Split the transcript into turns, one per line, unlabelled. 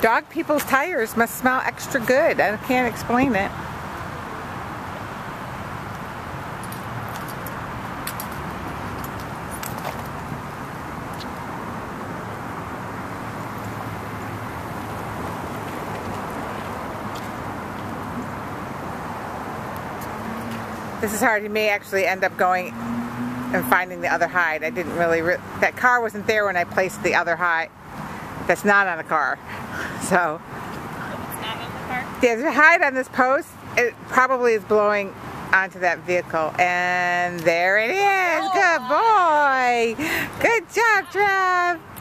dog people's tires must smell extra good. I can't explain it. This is hard. He may actually end up going and finding the other hide. I didn't really, re that car wasn't there when I placed the other hide. That's not on the car. So.
It's not on the car?
There's a hide on this post. It probably is blowing onto that vehicle. And there it is. Oh, Good boy. Good job, Trev.